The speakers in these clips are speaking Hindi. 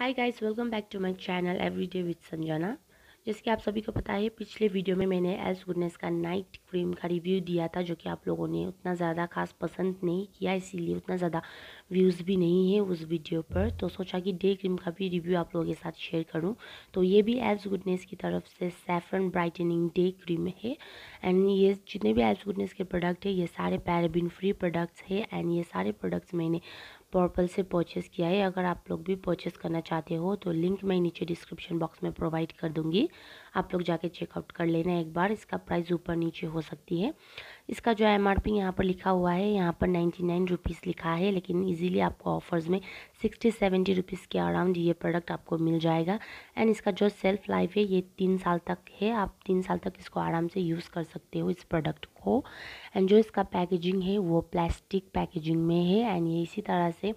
Hi guys welcome back to my channel everyday with Sanjana जैसे कि आप सभी को पता है, पिछले वीडियो में मैंने एल्स गुडनेस का नाइट क्रीम का रिव्यू दिया था, जो कि आप लोगों ने उतना ज़्यादा खास पसंद नहीं किया, इसीलिए उतना ज़्यादा व्यूज़ भी नहीं है उस वीडियो पर तो सोचा कि डे क्रीम का भी रिव्यू आप लोगों के साथ शेयर करूँ। तो ये भी एल्स गुडनेस की तरफ़ से सैफरन ब्राइटनिंग डे क्रीम है। एंड ये जितने भी एल्स गुडनेस के प्रोडक्ट है, ये सारे पैराबिन फ्री प्रोडक्ट्स है एंड ये सारे प्रोडक्ट्स मैंने पर्पल से परचेस किया है। अगर आप लोग भी परचेस करना चाहते हो तो लिंक मैं नीचे डिस्क्रिप्शन बॉक्स में प्रोवाइड कर दूँगी। आप लोग जाके चेकआउट कर लेना एक बार, इसका प्राइस ऊपर नीचे हो सकती है। इसका जो एम आर पी यहाँ पर लिखा हुआ है, यहाँ पर नाइन्टी नाइन रुपीज़ लिखा है, लेकिन ईजिली आपको ऑफर्स में सिक्सटी सेवेंटी रुपीज़ के अराउंड ये प्रोडक्ट आपको मिल जाएगा। एंड इसका जो सेल्फ लाइफ है, ये तीन साल तक है। आप तीन साल तक इसको आराम से यूज़ कर सकते हो इस प्रोडक्ट को। एंड जो इसका पैकेजिंग है, वो प्लास्टिक पैकेजिंग में है। एंड ये इसी तरह से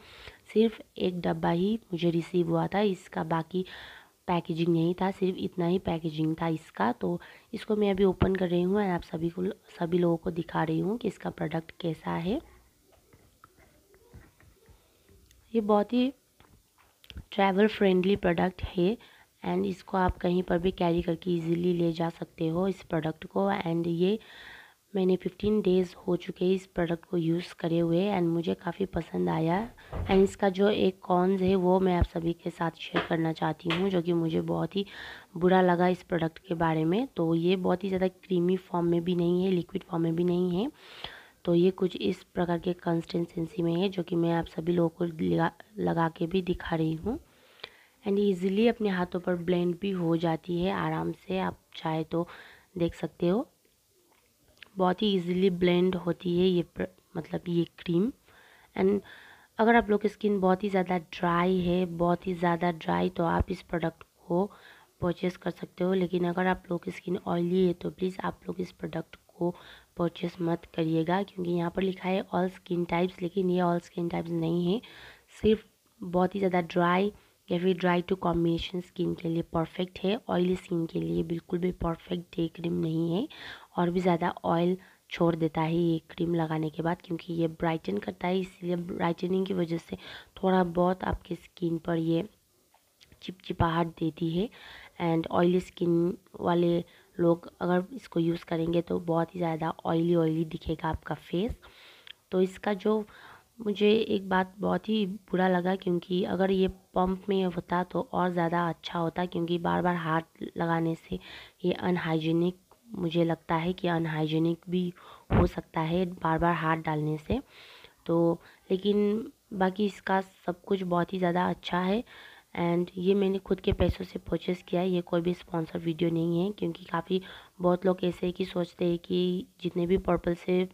सिर्फ़ एक डब्बा ही मुझे रिसीव हुआ था। इसका बाकी पैकेजिंग नहीं था, सिर्फ़ इतना ही पैकेजिंग था इसका। तो इसको मैं अभी ओपन कर रही हूँ। एंड आप सभी को, सभी लोगों को दिखा रही हूँ कि इसका प्रोडक्ट कैसा है। ये बहुत ही ट्रैवल फ्रेंडली प्रोडक्ट है एंड इसको आप कहीं पर भी कैरी करके इजीली ले जा सकते हो इस प्रोडक्ट को एंड ये मैंने 15 डेज़ हो चुके इस प्रोडक्ट को यूज़ करे हुए एंड मुझे काफ़ी पसंद आया एंड इसका जो एक कॉन्स है वो मैं आप सभी के साथ शेयर करना चाहती हूँ जो कि मुझे बहुत ही बुरा लगा इस प्रोडक्ट के बारे में। तो ये बहुत ही ज़्यादा क्रीमी फॉर्म में भी नहीं है लिक्विड फॉर्म में भी नहीं है। तो ये कुछ इस प्रकार के कंसिस्टेंसी में है जो कि मैं आप सभी लोगों को लगा लगा के भी दिखा रही हूँ। एंड ईज़िली अपने हाथों पर ब्लेंड भी हो जाती है आराम से आप चाहे तो देख सकते हो। बहुत ही इजीली ब्लेंड होती है ये प्र, मतलब ये क्रीम एंड अगर आप लोग की स्किन बहुत ही ज़्यादा ड्राई है बहुत ही ज़्यादा ड्राई तो आप इस प्रोडक्ट को परचेज़ कर सकते हो। लेकिन अगर आप लोग की स्किन ऑयली है तो प्लीज़ आप लोग इस प्रोडक्ट को परचेस मत करिएगा, क्योंकि यहाँ पर लिखा है ऑल स्किन टाइप्स लेकिन ये ऑल स्किन टाइप्स नहीं है। सिर्फ़ बहुत ही ज़्यादा ड्राई या फिर ड्राई टू कॉम्बिनेशन स्किन के लिए परफेक्ट है। ऑयली स्किन के लिए बिल्कुल भी परफेक्ट डे क्रीम नहीं है और भी ज़्यादा ऑयल छोड़ देता है ये क्रीम लगाने के बाद, क्योंकि ये ब्राइटन करता है। इसलिए ब्राइटनिंग की वजह से थोड़ा बहुत आपकी स्किन पर ये चिपचिपाहट देती है। एंड ऑयली स्किन वाले लोग अगर इसको यूज़ करेंगे तो बहुत ही ज़्यादा ऑयली ऑयली दिखेगा आपका फेस तो इसका जो मुझे एक बात बहुत ही बुरा लगा क्योंकि अगर ये पंप में होता तो और ज़्यादा अच्छा होता क्योंकि बार बार हाथ लगाने से ये अनहाइजीनिक मुझे लगता है कि अनहाइजीनिक भी हो सकता है बार बार हाथ डालने से। तो लेकिन बाकी इसका सब कुछ बहुत ही ज़्यादा अच्छा है। एंड ये मैंने खुद के पैसों से परचेस किया है। ये कोई भी स्पॉन्सर वीडियो नहीं है, क्योंकि काफ़ी बहुत लोग ऐसे कि सोचते हैं कि जितने भी पर्पल से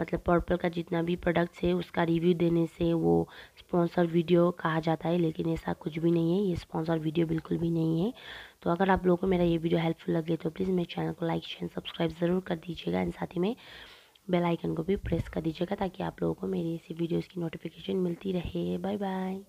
मतलब पर्पल का जितना भी प्रोडक्ट्स है, उसका रिव्यू देने से वो स्पॉन्सर वीडियो कहा जाता है। लेकिन ऐसा कुछ भी नहीं है। ये स्पॉन्सर वीडियो बिल्कुल भी नहीं है। तो अगर आप लोगों को मेरा ये वीडियो हेल्पफुल लगे तो प्लीज़ मेरे चैनल को लाइक शेयर सब्सक्राइब ज़रूर कर दीजिएगा। एंड साथ ही में बेल आइकन को भी प्रेस कर दीजिएगा, ताकि आप लोगों को मेरी ऐसी वीडियोज़ की नोटिफिकेशन मिलती रहे। Bye bye